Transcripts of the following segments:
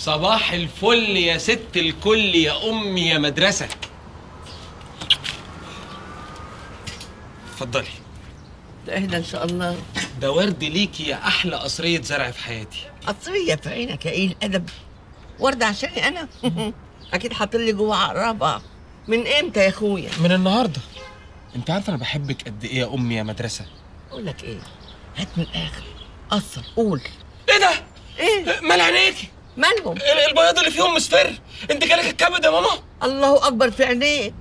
صباح الفل يا ست الكل يا امي يا مدرسة. اتفضلي. ده إهدى إن شاء الله. ده ورد ليكي يا أحلى قصرية زرع في حياتي. قصرية في عينك يا قليل الادب ورده عشاني أنا؟ أكيد حاطط لي جوه عقربة. من إمتى يا أخويا؟ من النهارده. أنت عارفه أنا بحبك قد إيه يا امي يا مدرسة؟ أقول لك إيه؟ هات من الآخر. قصر قول. إيه ده؟ إيه؟ مال عينيكي مالهم ال- البياض اللي فيهم مصفر انت جالك الكبد يا ماما الله اكبر في عينيه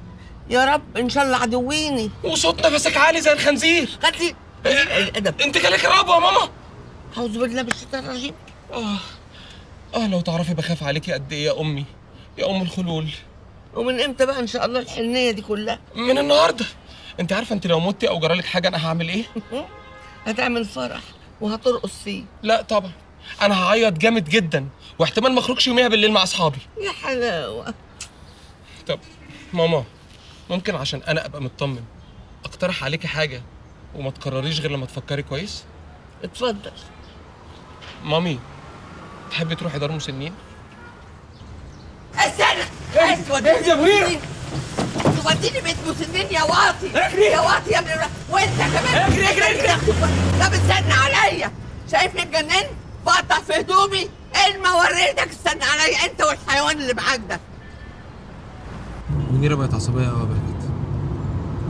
يا رب ان شاء الله عدويني وصوت نفسك عالي زي الخنزير قليل الادب انت جالك ربو يا ماما اعوذ بالله من الشيطان الرجيم آه آه لو تعرفي بخاف عليكي قد إيه يا امي يا ام الخلول ومن إمتى بقى ان شاء الله الحنيه دي كلها من النهارده انت عارفه انت لو متي أو جرالك حاجة أنا هعمل إيه هتعمل فرح وهترقص فيه لا طبعا أنا هعيط جامد جدا واحتمال ما اخرجش يوميها بالليل مع اصحابي. يا حلاوة. طب ماما ممكن عشان أنا ابقى مطمن اقترح عليكي حاجة وما تكرريش غير لما تفكري كويس؟ اتفضل. مامي تحبي تروحي دار مسنين؟ استنى أسود! يا منير توديني بيت مسنين يا واطي! اجري. يا واطي يا ابن الر- وانت كمان! اجري، اجري، اجري. طب استنى عليا! شايفني اتجننت؟ بقطع في هدومي. إيه ما وريتك استنى عليا أنت والحيوان اللي معاك ده. منيرة بقت عصبية قوي يا بهجت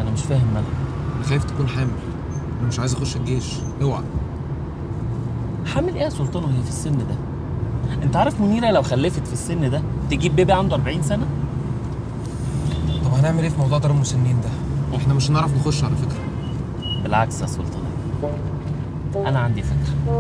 أنا مش فاهم مالها. أنا خايف تكون حامل. أنا مش عايز أخش الجيش. اوعى. حامل إيه يا سلطان وهي في السن ده؟ أنت عارف منيرة لو خلفت في السن ده تجيب بيبي عنده 40 سنة؟ طب هنعمل إيه في موضوع دار المسنين ده؟ إحنا مش هنعرف نخش على فكرة. بالعكس يا سلطان. أنا عندي فكرة.